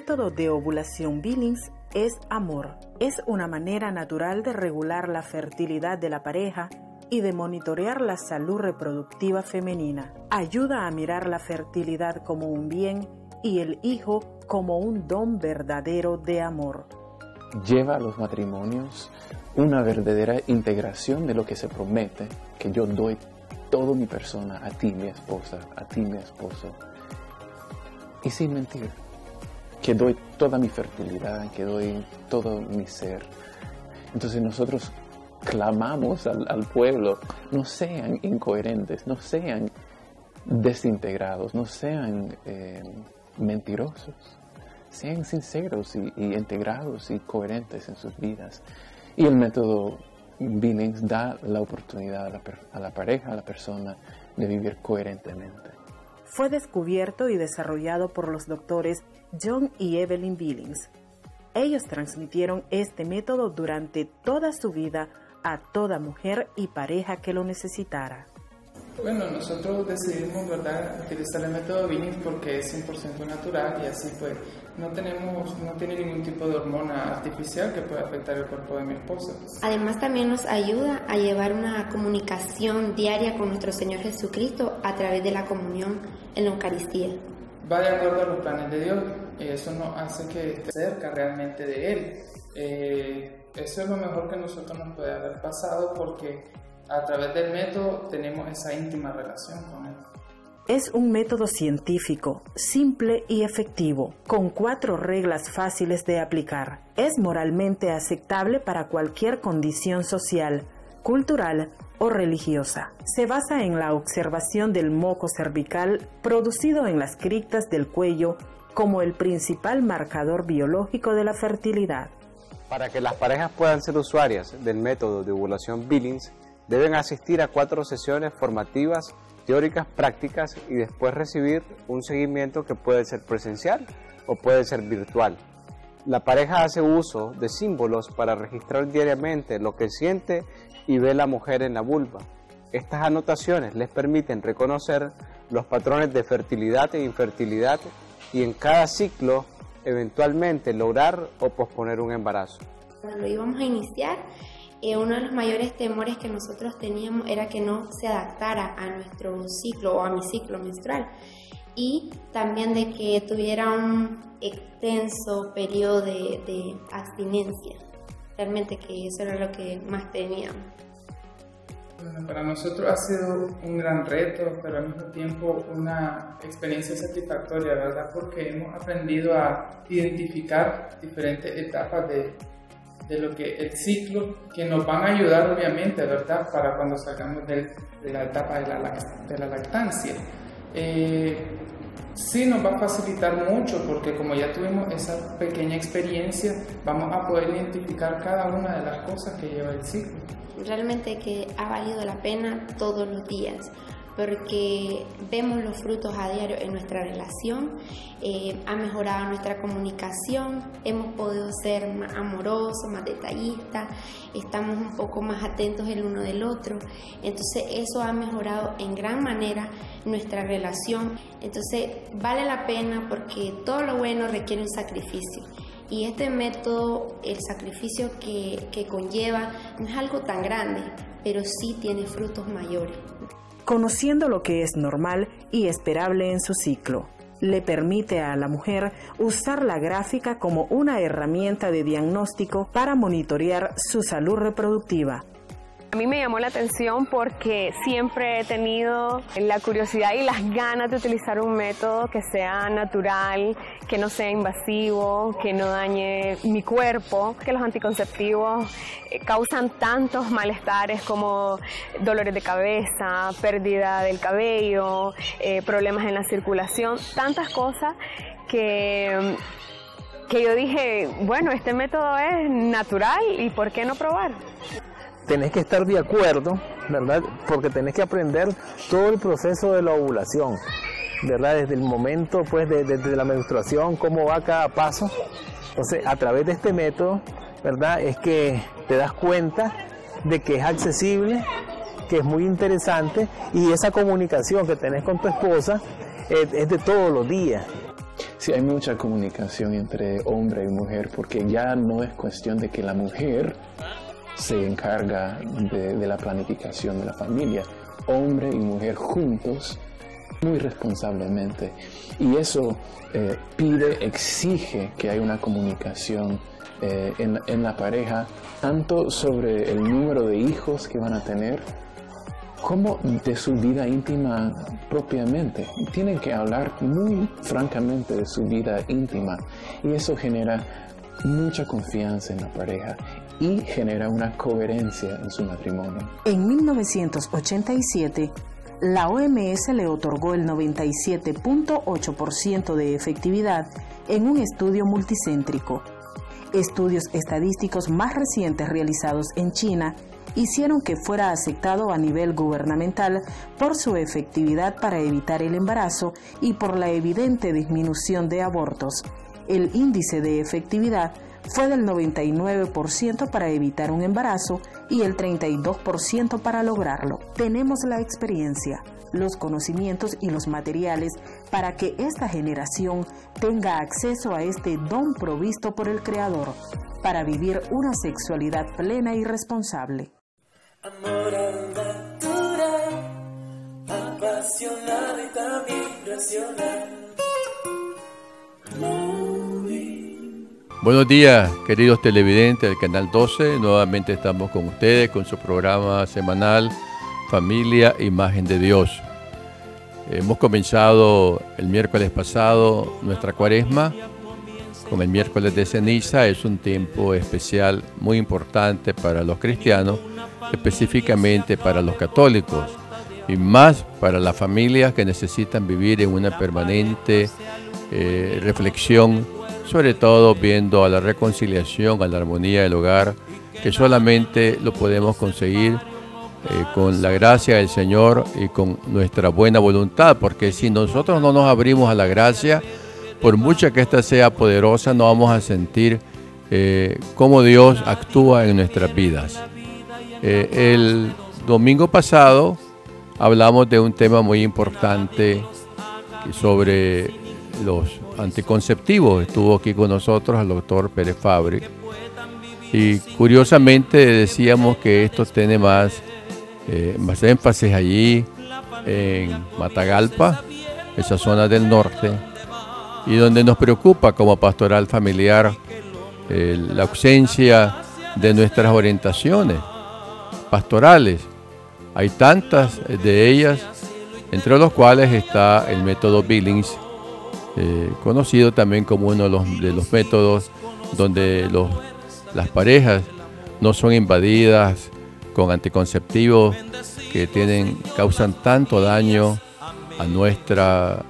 Método de ovulación Billings es amor. Es una manera natural de regular la fertilidad de la pareja y de monitorear la salud reproductiva femenina. Ayuda a mirar la fertilidad como un bien y el hijo como un don verdadero de amor. Lleva a los matrimonios una verdadera integración de lo que se promete, que yo doy toda mi persona a ti, mi esposa, a ti, mi esposo. Y sin mentir, que doy toda mi fertilidad, que doy todo mi ser. Entonces nosotros clamamos al, pueblo, no sean incoherentes, no sean desintegrados, no sean eh, mentirosos, sean sinceros y, integrados y coherentes en sus vidas. Y el método Billings da la oportunidad a la, a la pareja, a la persona, de vivir coherentemente. Fue descubierto y desarrollado por los doctores John y Evelyn Billings. Ellos transmitieron este método durante toda su vida a toda mujer y pareja que lo necesitara. Bueno, nosotros decidimos, ¿verdad?, utilizar el método Billings porque es 100% natural y así pues no tenemos, no tiene ningún tipo de hormona artificial que pueda afectar el cuerpo de mi esposa. Además también nos ayuda a llevar una comunicación diaria con nuestro Señor Jesucristo a través de la comunión en la Eucaristía. Va de acuerdo a los planes de Dios, eso nos hace que esté cerca realmente de Él. Eh, eso es lo mejor que nosotros nos puede haber pasado porque a través del método tenemos esa íntima relación con Él. Es un método científico, simple y efectivo, con cuatro reglas fáciles de aplicar. Es moralmente aceptable para cualquier condición social, cultural o religiosa. Se basa en la observación del moco cervical producido en las criptas del cuello como el principal marcador biológico de la fertilidad. Para que las parejas puedan ser usuarias del método de ovulación Billings, deben asistir a cuatro sesiones formativas, teóricas, prácticas y después recibir un seguimiento que puede ser presencial o puede ser virtual. La pareja hace uso de símbolos para registrar diariamente lo que siente y ve la mujer en la vulva. Estas anotaciones les permiten reconocer los patrones de fertilidad e infertilidad y en cada ciclo eventualmente lograr o posponer un embarazo. Cuando íbamos a iniciar, eh, uno de los mayores temores que nosotros teníamos era que no se adaptara a nuestro ciclo o a mi ciclo menstrual y también de que tuviera un extenso periodo de, de abstinencia. Realmente que eso era lo que más teníamos para nosotros ha sido un gran reto, pero al mismo tiempo una experiencia satisfactoria, ¿verdad? Porque hemos aprendido a identificar diferentes etapas de, de lo que el ciclo, que nos van a ayudar obviamente, ¿verdad? Para cuando salgamos de la etapa de la, de la lactancia. Eh, sí nos va a facilitar mucho porque como ya tuvimos esa pequeña experiencia, vamos a poder identificar cada una de las cosas que lleva el ciclo. Realmente que ha valido la pena todos los días porque vemos los frutos a diario en nuestra relación, eh, ha mejorado nuestra comunicación, hemos podido ser más amorosos, más detallistas, estamos un poco más atentos el uno del otro, entonces eso ha mejorado en gran manera nuestra relación, entonces vale la pena porque todo lo bueno requiere un sacrificio. Y este método, el sacrificio que, que conlleva, no es algo tan grande, pero sí tiene frutos mayores. Conociendo lo que es normal y esperable en su ciclo, le permite a la mujer usar la gráfica como una herramienta de diagnóstico para monitorear su salud reproductiva a mí me llamó la atención porque siempre he tenido la curiosidad y las ganas de utilizar un método que sea natural, que no sea invasivo, que no dañe mi cuerpo, que los anticonceptivos eh, causan tantos malestares como dolores de cabeza, pérdida del cabello, eh, problemas en la circulación, tantas cosas que que yo dije, bueno, este método es natural y ¿por qué no probar? Tenés que estar de acuerdo, ¿verdad? Porque tenés que aprender todo el proceso de la ovulación, ¿verdad? Desde el momento, pues, de, desde la menstruación, cómo va cada paso. Entonces, a través de este método, ¿verdad? Es que te das cuenta de que es accesible, que es muy interesante y esa comunicación que tenés con tu esposa es, es de todos los días. Sí, hay mucha comunicación entre hombre y mujer porque ya no es cuestión de que la mujer se encarga de, la planificación de la familia. Hombre y mujer juntos, muy responsablemente. Y eso eh, pide, exige que haya una comunicación eh, en, en la pareja, tanto sobre el número de hijos que van a tener, como de su vida íntima propiamente. Tienen que hablar muy francamente de su vida íntima y eso genera mucha confianza en la pareja y genera una coherencia en su matrimonio. En 1987, la OMS le otorgó el 97.8% de efectividad en un estudio multicéntrico. Estudios estadísticos más recientes realizados en China hicieron que fuera aceptado a nivel gubernamental por su efectividad para evitar el embarazo y por la evidente disminución de abortos. El índice de efectividad fue del 99% para evitar un embarazo y el 32% para lograrlo. Tenemos la experiencia, los conocimientos y los materiales para que esta generación tenga acceso a este don provisto por el Creador para vivir una sexualidad plena y responsable. Amor. Buenos días, queridos televidentes del Canal 12. Nuevamente estamos con ustedes con su programa semanal Familia Imagen de Dios. Hemos comenzado el miércoles pasado nuestra cuaresma con el miércoles de ceniza. Es un tiempo especial muy importante para los cristianos, específicamente para los católicos y más para las familias que necesitan vivir en una permanente eh, reflexión sobre todo viendo a la reconciliación, a la armonía del hogar, que solamente lo podemos conseguir eh, con la gracia del Señor y con nuestra buena voluntad, porque si nosotros no nos abrimos a la gracia, por mucha que ésta sea poderosa, no vamos a sentir eh, cómo Dios actúa en nuestras vidas. Eh, el domingo pasado hablamos de un tema muy importante sobre los anticonceptivos. Estuvo aquí con nosotros el doctor Pérez Fabri. Y curiosamente decíamos que esto tiene más, eh, más énfasis allí en Matagalpa, esa zona del norte, y donde nos preocupa como pastoral familiar eh, la ausencia de nuestras orientaciones pastorales. Hay tantas de ellas, entre los cuales está el método Billings, eh, conocido también como uno de los, métodos donde las parejas no son invadidas con anticonceptivos que tienen, causan tanto daño a nuestra,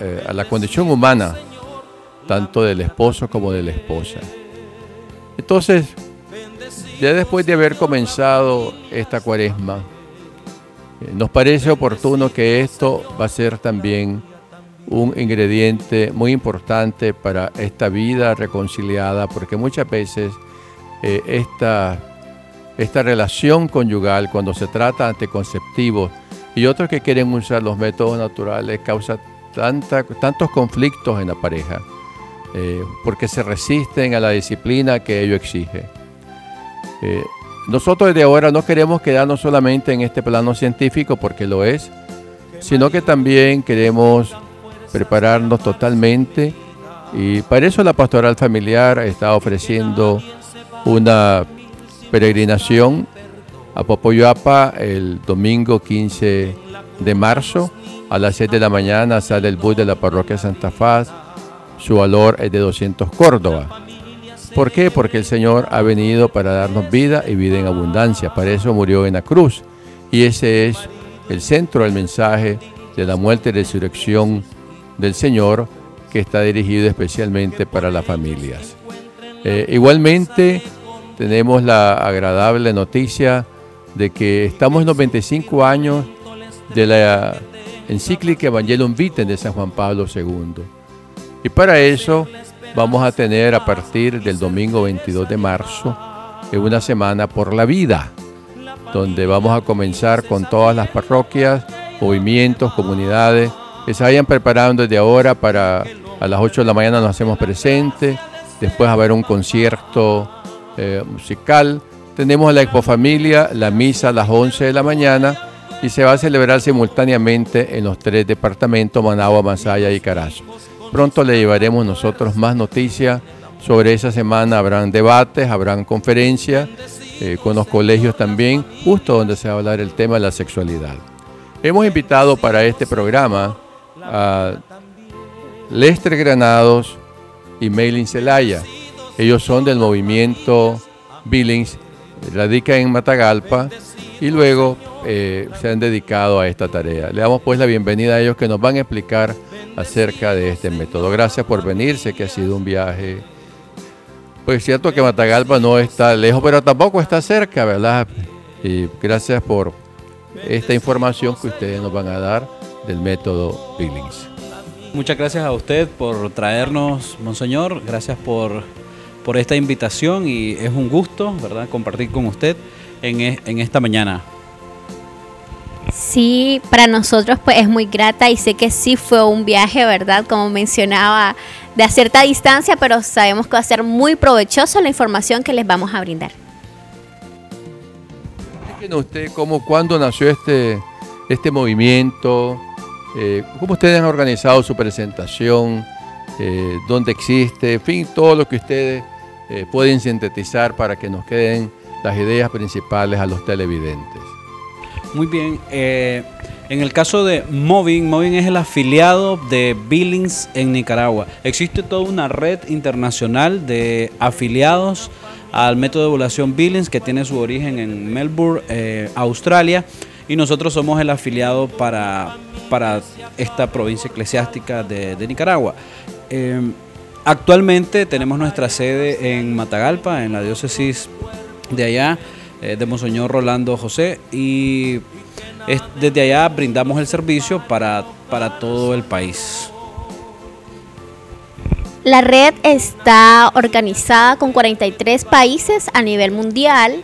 eh, a la condición humana, tanto del esposo como de la esposa. Entonces, ya después de haber comenzado esta cuaresma, eh, nos parece oportuno que esto va a ser también un ingrediente muy importante para esta vida reconciliada, porque muchas veces eh, esta, esta relación conyugal, cuando se trata anticonceptivos y otros que quieren usar los métodos naturales, causa tantos conflictos en la pareja, eh, porque se resisten a la disciplina que ello exige. Eh, nosotros desde ahora no queremos quedarnos solamente en este plano científico, porque lo es, sino que también queremos prepararnos totalmente. Y para eso la pastoral familiar está ofreciendo una peregrinación a Popoyoapa el domingo 15 de marzo. A las 7 de la mañana sale el bus de la parroquia Santa Faz. Su valor es de 200 Córdoba. ¿Por qué? Porque el Señor ha venido para darnos vida y vida en abundancia. Para eso murió en la cruz. Y ese es el centro del mensaje de la muerte y resurrección del Señor que está dirigido especialmente para las familias. Eh, igualmente tenemos la agradable noticia de que estamos en los 25 años de la encíclica Evangelium Vitae de San Juan Pablo II. Y para eso vamos a tener a partir del domingo 22 de marzo una semana por la vida, donde vamos a comenzar con todas las parroquias, movimientos, comunidades, que se vayan preparando desde ahora para A las 8 de la mañana nos hacemos presentes. Después a haber un concierto eh, musical. Tenemos la Expofamilia, la misa a las 11 de la mañana y se va a celebrar simultáneamente en los tres departamentos, Managua, Masaya y Carazo. Pronto le llevaremos nosotros más noticias sobre esa semana. Habrán debates, habrán conferencias eh, con los colegios también, justo donde se va a hablar el tema de la sexualidad. Hemos invitado para este programa a Lester Granados y Maylin Celaya. Ellos son del movimiento Billings, radican en Matagalpa y luego eh, se han dedicado a esta tarea. Le damos pues la bienvenida a ellos que nos van a explicar acerca de este método. Gracias por venir, sé que ha sido un viaje. Pues es cierto que Matagalpa no está lejos, pero tampoco está cerca, ¿verdad? Y gracias por esta información que ustedes nos van a dar del método Billings. Muchas gracias a usted por traernos, Monseñor. Gracias por, por esta invitación y es un gusto, ¿verdad?, compartir con usted en, en esta mañana. Sí, para nosotros pues es muy grata y sé que sí fue un viaje, ¿verdad? Como mencionaba, de a cierta distancia, pero sabemos que va a ser muy provechoso la información que les vamos a brindar. Explíquenos usted cómo, cuándo nació este, este movimiento, eh, cómo ustedes han organizado su presentación, eh, dónde existe, en fin, todo lo que ustedes eh, pueden sintetizar para que nos queden las ideas principales a los televidentes. Muy bien. En el caso de Moving, Moving es el afiliado de Billings en Nicaragua. Existe toda una red internacional de afiliados al método de evaluación Billings que tiene su origen en Melbourne, Australia. Y nosotros somos el afiliado para, para esta provincia eclesiástica de, Nicaragua. Eh, actualmente tenemos nuestra sede en Matagalpa, en la diócesis de allá. Eh, de Monseñor Rolando José y desde allá brindamos el servicio para, para todo el país. La red está organizada con 43 países a nivel mundial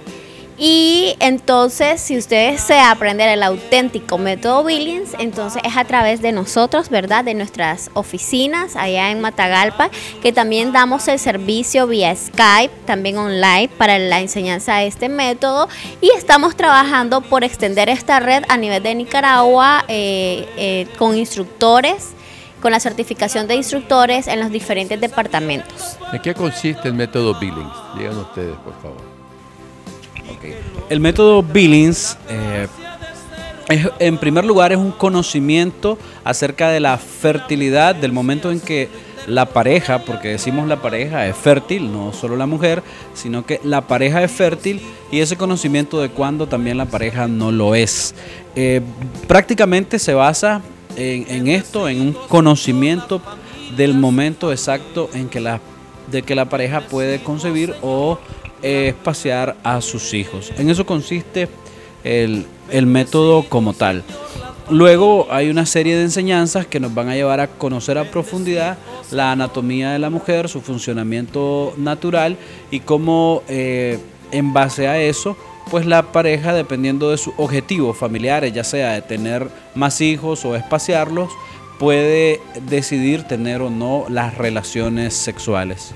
y entonces, si ustedes desean aprender el auténtico método Billings, entonces es a través de nosotros, ¿verdad? De nuestras oficinas allá en Matagalpa, que también damos el servicio vía Skype, también online, para la enseñanza de este método. Y estamos trabajando por extender esta red a nivel de Nicaragua eh, eh, con instructores con la certificación de instructores en los diferentes departamentos. ¿En qué consiste el método Billings? Digan ustedes, por favor. El método Billings, eh, en primer lugar, es un conocimiento acerca de la fertilidad, del momento en que la pareja, porque decimos la pareja es fértil, no solo la mujer, sino que la pareja es fértil y ese conocimiento de cuándo también la pareja no lo es. Eh, prácticamente se basa en, esto, en un conocimiento del momento exacto en que la, de que la pareja puede concebir o espaciar a sus hijos. En eso consiste el, método como tal. Luego hay una serie de enseñanzas que nos van a llevar a conocer a profundidad la anatomía de la mujer, su funcionamiento natural y cómo eh, en base a eso, pues la pareja, dependiendo de sus objetivos familiares, ya sea de tener más hijos o espaciarlos, puede decidir tener o no las relaciones sexuales.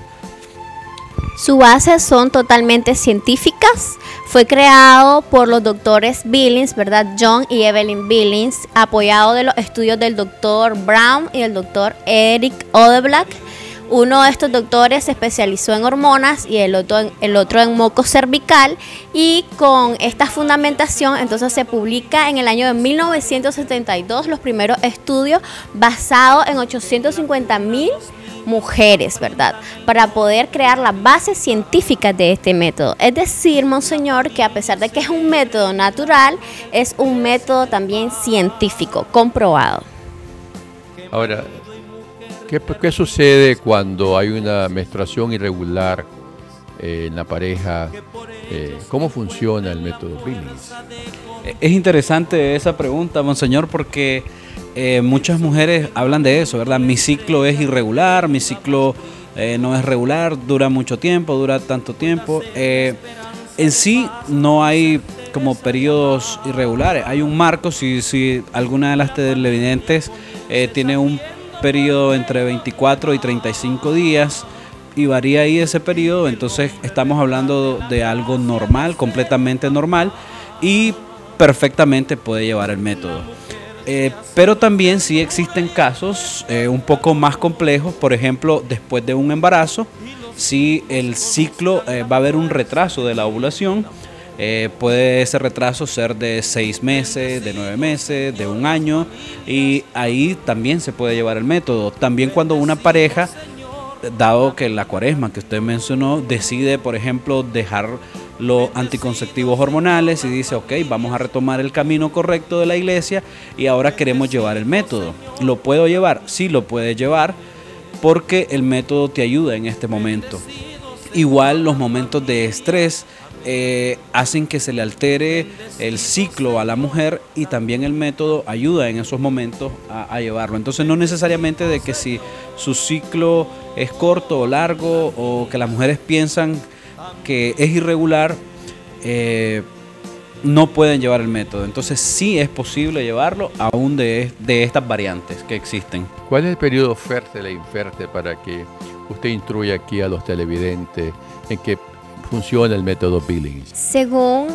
Su base son totalmente científicas. Fue creado por los doctores Billings, ¿verdad? John y Evelyn Billings, apoyado de los estudios del doctor Brown y el doctor Eric Odeblack. Uno de estos doctores se especializó en hormonas y el otro, en, el otro en moco cervical y con esta fundamentación entonces se publica en el año de 1972 los primeros estudios basados en 850 mil mujeres, ¿verdad? Para poder crear las bases científicas de este método. Es decir, Monseñor, que a pesar de que es un método natural, es un método también científico, comprobado. Ahora, ¿qué, sucede cuando hay una menstruación irregular eh, en la pareja? Eh, ¿Cómo funciona el método Billings? Es interesante esa pregunta, Monseñor, porque eh, muchas mujeres hablan de eso, ¿verdad? Mi ciclo es irregular, mi ciclo eh, no es regular, dura mucho tiempo, dura tanto tiempo. Eh, en sí no hay como periodos irregulares, hay un marco, si, si alguna de las televidentes tiene un periodo entre 24 y 35 días y varía ahí ese periodo, entonces estamos hablando de algo normal, completamente normal y perfectamente puede llevar el método. Eh, pero también sí existen casos eh, un poco más complejos, por ejemplo, después de un embarazo, si el ciclo eh, va a haber un retraso de la ovulación, puede ese retraso ser de seis meses, de nueve meses, de un año, y ahí también se puede llevar el método. También cuando una pareja dado que la cuaresma que usted mencionó decide, por ejemplo, dejar los anticonceptivos hormonales y dice, ok, vamos a retomar el camino correcto de la iglesia y ahora queremos llevar el método. ¿Lo puedo llevar? Sí, lo puede llevar porque el método te ayuda en este momento. Igual los momentos de estrés eh, hacen que se le altere el ciclo a la mujer y también el método ayuda en esos momentos a, llevarlo. Entonces no necesariamente de que si su ciclo es corto o largo o que las mujeres piensan que es irregular, eh, no pueden llevar el método. Entonces sí es posible llevarlo aún de, de estas variantes que existen. ¿Cuál es el periodo fértil e infértil para que usted instruya aquí a los televidentes en que funciona el método Billings? Según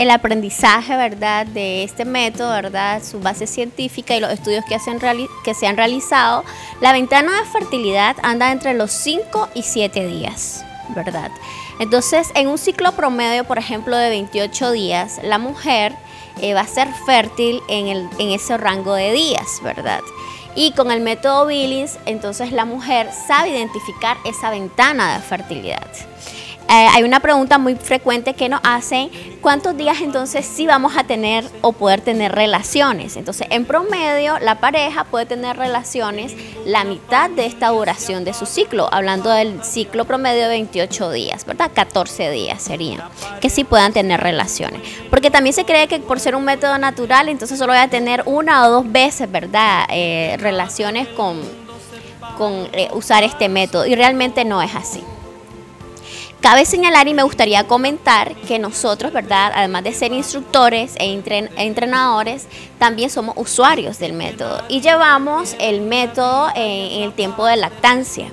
el aprendizaje, ¿verdad?, de este método, ¿verdad?, su base científica y los estudios que, hacen que se han realizado, la ventana de fertilidad anda entre los 5 y 7 días, ¿verdad? Entonces, en un ciclo promedio, por ejemplo, de 28 días, la mujer eh, va a ser fértil en, el, en ese rango de días, ¿verdad? Y con el método Billings, entonces la mujer sabe identificar esa ventana de fertilidad. Eh, hay una pregunta muy frecuente que nos hacen, ¿cuántos días entonces sí vamos a tener o poder tener relaciones? Entonces, en promedio, la pareja puede tener relaciones la mitad de esta duración de su ciclo, hablando del ciclo promedio de 28 días, ¿verdad? 14 días serían, que sí puedan tener relaciones. Porque también se cree que por ser un método natural, entonces solo voy a tener una o dos veces, ¿verdad? Eh, relaciones con, con eh, usar este método, y realmente no es así. Cabe señalar y me gustaría comentar que nosotros, ¿verdad? Además de ser instructores e entrenadores, también somos usuarios del método y llevamos el método en, el tiempo de lactancia.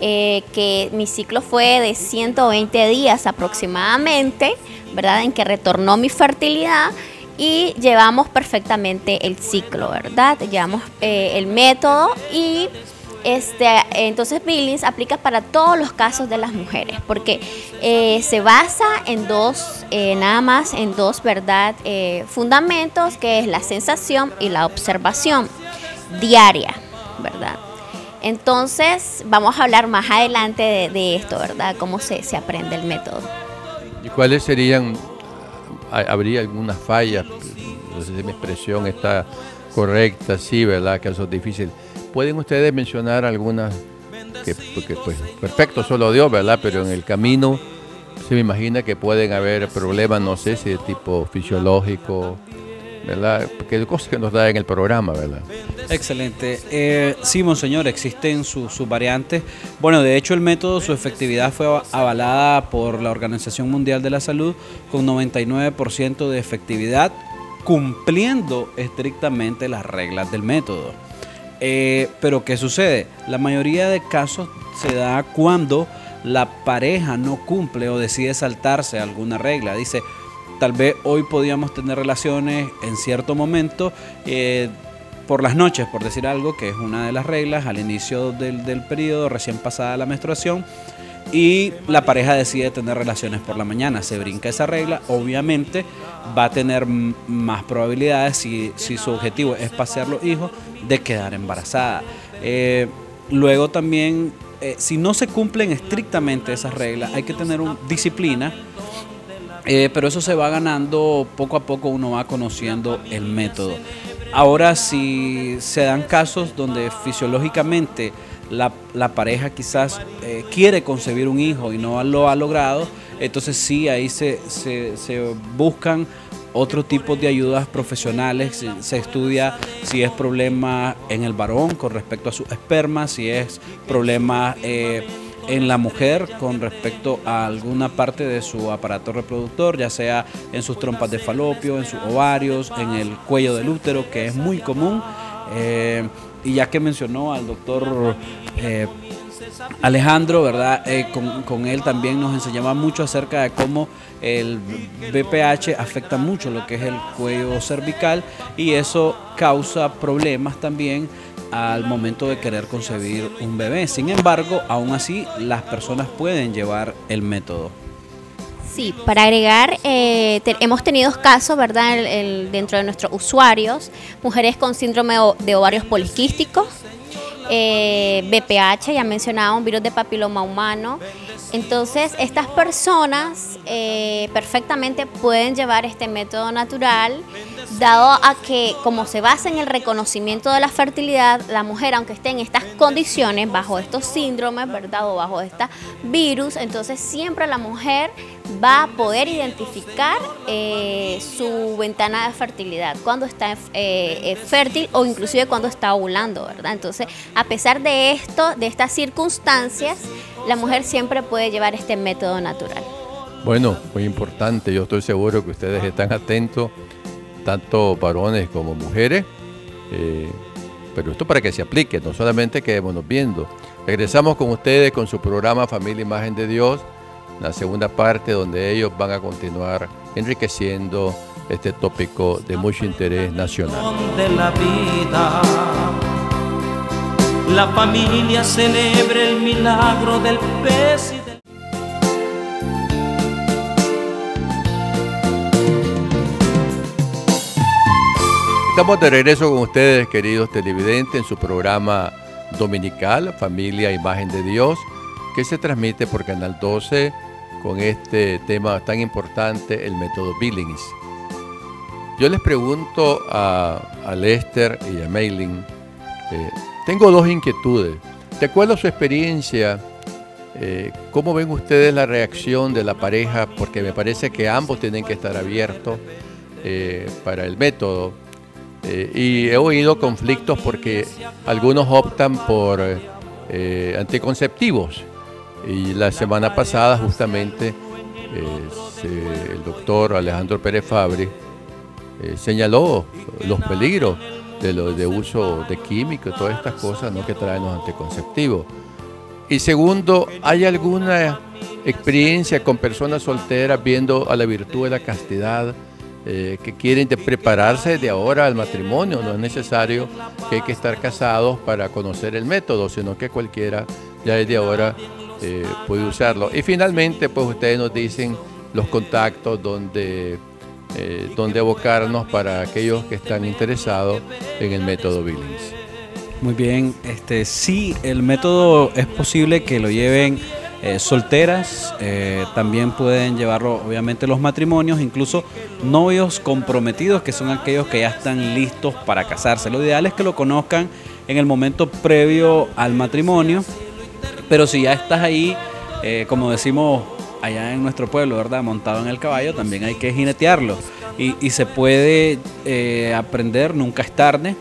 Eh, que mi ciclo fue de 120 días aproximadamente, ¿verdad? En que retornó mi fertilidad y llevamos perfectamente el ciclo, ¿verdad? Llevamos eh, el método y este, entonces Billings aplica para todos los casos de las mujeres, porque eh, se basa en dos, eh, nada más en dos, ¿verdad? Eh, fundamentos, que es la sensación y la observación diaria, ¿verdad? Entonces, vamos a hablar más adelante de, esto, ¿verdad? Cómo se, se, aprende el método. ¿Y cuáles serían, habría alguna falla? No sé si mi expresión está correcta, sí, ¿verdad? Casos difíciles ¿Pueden ustedes mencionar algunas que, pues perfecto solo Dios, ¿verdad? Pero en el camino se me imagina que pueden haber problemas, no sé si de tipo fisiológico, ¿verdad? Porque cosas que nos da en el programa, ¿verdad? Excelente. Eh, sí, monseñor, existen sus variantes. Bueno, de hecho el método, su efectividad fue avalada por la Organización Mundial de la Salud con 99% de efectividad, cumpliendo estrictamente las reglas del método. Eh, pero ¿qué sucede? La mayoría de casos se da cuando la pareja no cumple o decide saltarse alguna regla. Dice, tal vez hoy podíamos tener relaciones en cierto momento. Eh, por las noches, por decir algo, que es una de las reglas al inicio del, del periodo, recién pasada la menstruación, y la pareja decide tener relaciones por la mañana, se brinca esa regla, obviamente va a tener más probabilidades si, su objetivo es pasear los hijos de quedar embarazada. Eh, luego también, eh, si no se cumplen estrictamente esas reglas, hay que tener un, disciplina, eh, pero eso se va ganando poco a poco, uno va conociendo el método. Ahora, si se dan casos donde fisiológicamente la, pareja quizás quiere concebir un hijo y no lo ha logrado, entonces sí, ahí se, se, buscan otro tipo de ayudas profesionales. Se, estudia si es problema en el varón con respecto a su esperma, si es problema eh, en la mujer con respecto a alguna parte de su aparato reproductor, ya sea en sus trompas de falopio, en sus ovarios, en el cuello del útero, que es muy común. Eh, y ya que mencionó al doctor eh, Alejandro, ¿verdad? Eh, con, con, él también nos enseñaba mucho acerca de cómo el BPH afecta mucho lo que es el cuello cervical y eso causa problemas también al momento de querer concebir un bebé. Sin embargo, aún así, las personas pueden llevar el método. Sí, para agregar, eh, hemos tenido casos, ¿verdad?, dentro de nuestros usuarios, mujeres con síndrome de ovarios poliquísticos, eh, BPH, ya mencionaba, un virus de papiloma humano. Entonces, estas personas eh, perfectamente pueden llevar este método natural dado a que como se basa en el reconocimiento de la fertilidad, la mujer, aunque esté en estas condiciones, bajo estos síndromes, ¿verdad? O bajo este virus, entonces siempre la mujer va a poder identificar eh, su ventana de fertilidad, cuando está eh, eh, fértil o inclusive cuando está ovulando, ¿verdad? Entonces, a pesar de esto, de estas circunstancias, la mujer siempre puede llevar este método natural. Bueno, muy importante, yo estoy seguro que ustedes están atentos tanto varones como mujeres. Eh, pero esto para que se aplique, no solamente quedémonos viendo. Regresamos con ustedes con su programa Familia Imagen de Dios, la segunda parte donde ellos van a continuar enriqueciendo este tópico de mucho interés nacional. La familia celebre el milagro del pez Estamos de regreso con ustedes, queridos televidentes, en su programa dominical, Familia Imagen de Dios, que se transmite por Canal 12 con este tema tan importante, el método Billings. Yo les pregunto a, Lester y a Mailing, eh, tengo dos inquietudes. ¿De acuerdo a su experiencia, eh, cómo ven ustedes la reacción de la pareja? Porque me parece que ambos tienen que estar abiertos eh, para el método eh, y he oído conflictos porque algunos optan por eh, anticonceptivos. Y la semana pasada justamente eh, el doctor Alejandro Pérez Fabri señaló los peligros de, lo, de uso de químicos todas estas cosas que traen los anticonceptivos. Y segundo, ¿hay alguna experiencia con personas solteras viendo a la virtud de la castidad? Eh, que quieren prepararse de ahora al matrimonio. No es necesario que hay que estar casados para conocer el método, sino que cualquiera ya desde ahora eh, puede usarlo. Y finalmente, pues ustedes nos dicen los contactos donde, eh, donde abocarnos para aquellos que están interesados en el método Billings. Muy bien, este sí, el método es posible que lo lleven eh, solteras, eh, también pueden llevarlo obviamente los matrimonios, incluso novios comprometidos, que son aquellos que ya están listos para casarse. Lo ideal es que lo conozcan en el momento previo al matrimonio, pero si ya estás ahí, eh, como decimos allá en nuestro pueblo, ¿verdad? Montado en el caballo, también hay que jinetearlo. Y, y se puede aprender, nunca es tarde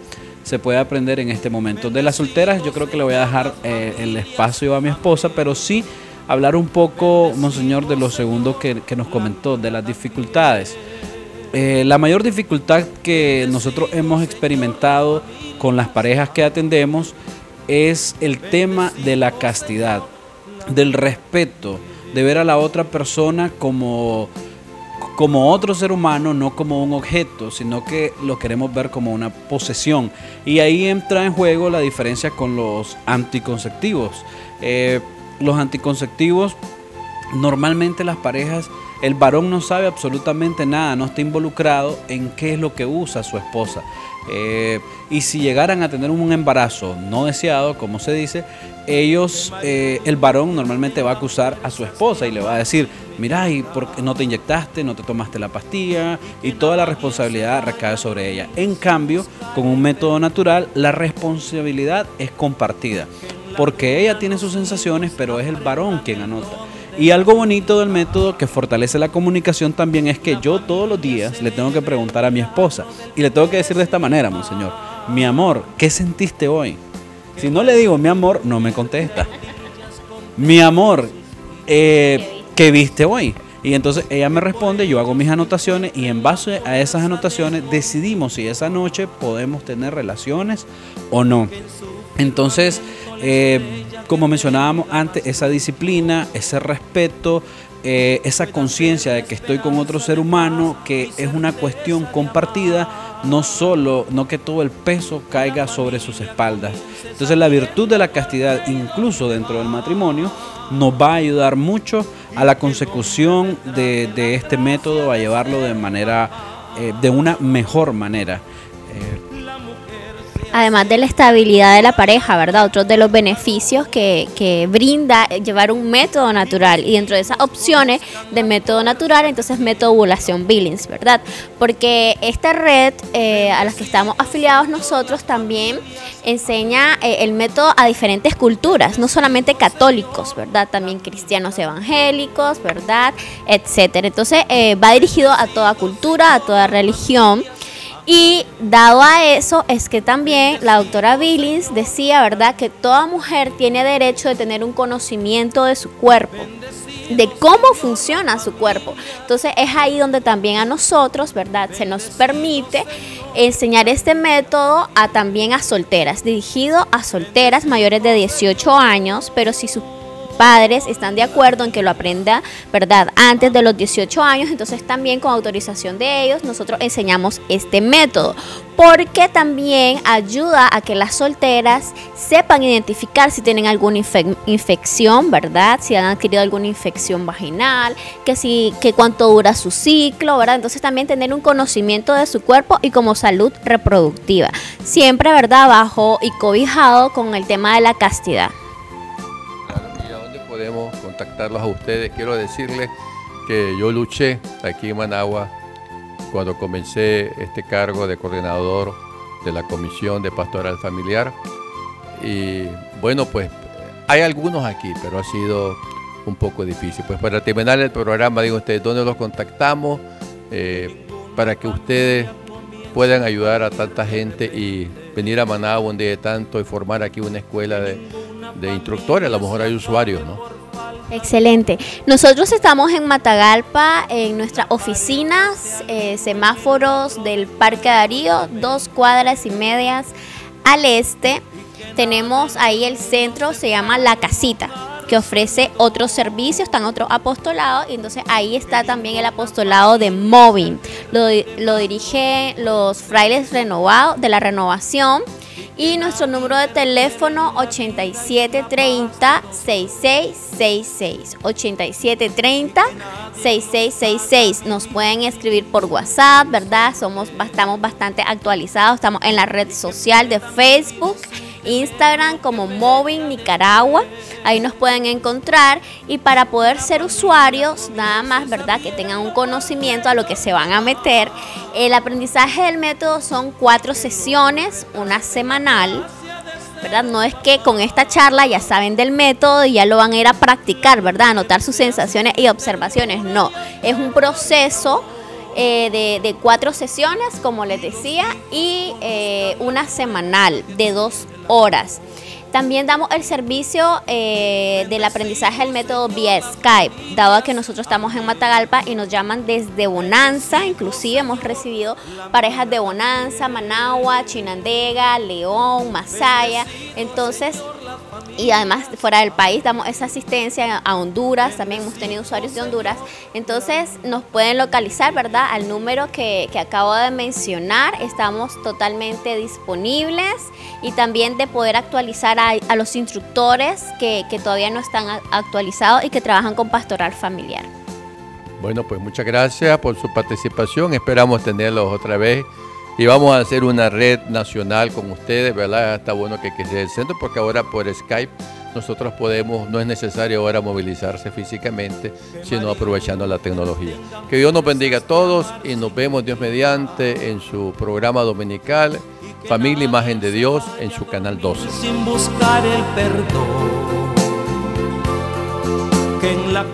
se puede aprender en este momento. De las solteras, yo creo que le voy a dejar el espacio a mi esposa, pero sí hablar un poco, Monseñor, de lo segundo que, nos comentó, de las dificultades. Eh, la mayor dificultad que nosotros hemos experimentado con las parejas que atendemos es el tema de la castidad, del respeto, de ver a la otra persona como, como otro ser humano, no como un objeto, sino que lo queremos ver como una posesión. Y ahí entra en juego la diferencia con los anticonceptivos. Eh, los anticonceptivos, normalmente las parejas, el varón no sabe absolutamente nada, no está involucrado en qué es lo que usa su esposa. Eh, y si llegaran a tener un embarazo no deseado, como se dice, ellos, eh, el varón normalmente va a acusar a su esposa y le va a decir, mira, ¿y por qué no te inyectaste, no te tomaste la pastilla? Y toda la responsabilidad recae sobre ella. En cambio, con un método natural, la responsabilidad es compartida porque ella tiene sus sensaciones, pero es el varón quien anota. Y algo bonito del método que fortalece la comunicación también es que yo todos los días le tengo que preguntar a mi esposa y le tengo que decir de esta manera, monseñor, mi amor, ¿qué sentiste hoy? Si no le digo mi amor, no me contesta. Mi amor, eh, ¿qué viste hoy? Y entonces ella me responde, yo hago mis anotaciones y en base a esas anotaciones decidimos si esa noche podemos tener relaciones o no. Entonces, eh, como mencionábamos antes, esa disciplina, ese respeto, eh, esa conciencia de que estoy con otro ser humano, que es una cuestión compartida, no solo, no que todo el peso caiga sobre sus espaldas. Entonces la virtud de la castidad, incluso dentro del matrimonio, nos va a ayudar mucho a la consecución de, este método, a llevarlo de manera, eh, de una mejor manera. Además de la estabilidad de la pareja, ¿verdad? Otros de los beneficios que, que, brinda llevar un método natural. Y dentro de esas opciones de método natural, entonces método ovulación Billings, ¿verdad? Porque esta red eh, a la que estamos afiliados nosotros también enseña eh, el método a diferentes culturas, no solamente católicos, ¿verdad? También cristianos evangélicos, ¿verdad? Etcétera. Entonces eh, va dirigido a toda cultura, a toda religión. Y dado a eso es que también la doctora Billings decía, ¿verdad?, que toda mujer tiene derecho de tener un conocimiento de su cuerpo, de cómo funciona su cuerpo. Entonces es ahí donde también a nosotros, ¿verdad?, se nos permite enseñar este método a también a solteras, dirigido a solteras mayores de 18 años, pero si su padres están de acuerdo en que lo aprenda, ¿verdad? Antes de los 18 años, entonces también con autorización de ellos nosotros enseñamos este método, porque también ayuda a que las solteras sepan identificar si tienen alguna infección, ¿verdad? Si han adquirido alguna infección vaginal, que si que cuánto dura su ciclo, ¿verdad? Entonces también tener un conocimiento de su cuerpo y como salud reproductiva. Siempre, ¿verdad? Bajo y cobijado con el tema de la castidad podemos contactarlos a ustedes. Quiero decirles que yo luché aquí en Managua cuando comencé este cargo de coordinador de la Comisión de Pastoral Familiar. Y bueno, pues hay algunos aquí, pero ha sido un poco difícil. Pues para terminar el programa, digo ustedes, ¿dónde los contactamos? Eh, para que ustedes puedan ayudar a tanta gente y venir a Managua un día de tanto y formar aquí una escuela de, de instructores, a lo mejor hay usuarios, ¿no? Excelente. Nosotros estamos en Matagalpa, en nuestras oficinas, eh, semáforos del Parque Darío, dos cuadras y medias al este. Tenemos ahí el centro, se llama La Casita, que ofrece otros servicios, están otros apostolados, y entonces ahí está también el apostolado de Moving. Lo, lo dirigen los frailes renovados de la renovación y nuestro número de teléfono 8730-6666. 8730-6666. Nos pueden escribir por WhatsApp, ¿verdad? Somos, estamos bastante actualizados. Estamos en la red social de Facebook Instagram como Moving Nicaragua. Ahí nos pueden encontrar y para poder ser usuarios, nada más, ¿verdad? Que tengan un conocimiento a lo que se van a meter. El aprendizaje del método son cuatro sesiones, una semanal. ¿verdad? No es que con esta charla ya saben del método y ya lo van a ir a practicar, ¿verdad? Anotar sus sensaciones y observaciones. No, es un proceso eh, de, cuatro sesiones, como les decía, y eh, una semanal de dos horas. También damos el servicio eh, del aprendizaje del método vía Skype, dado que nosotros estamos en Matagalpa y nos llaman desde Bonanza, inclusive hemos recibido parejas de Bonanza, Managua, Chinandega, León, Masaya. Entonces, y además fuera del país damos esa asistencia a Honduras, también hemos tenido usuarios de Honduras, entonces nos pueden localizar, ¿verdad? Al número que, acabo de mencionar, estamos totalmente disponibles y también de poder actualizar a, los instructores que, que todavía no están actualizados y que trabajan con pastoral familiar. Bueno, pues muchas gracias por su participación, esperamos tenerlos otra vez y vamos a hacer una red nacional con ustedes, ¿verdad? Está bueno que, quede el centro porque ahora por Skype nosotros podemos, no es necesario ahora movilizarse físicamente, sino aprovechando la tecnología. Que Dios nos bendiga a todos y nos vemos Dios mediante en su programa dominical Familia Imagen de Dios en su canal 12. Sin buscar el perdón. Que en la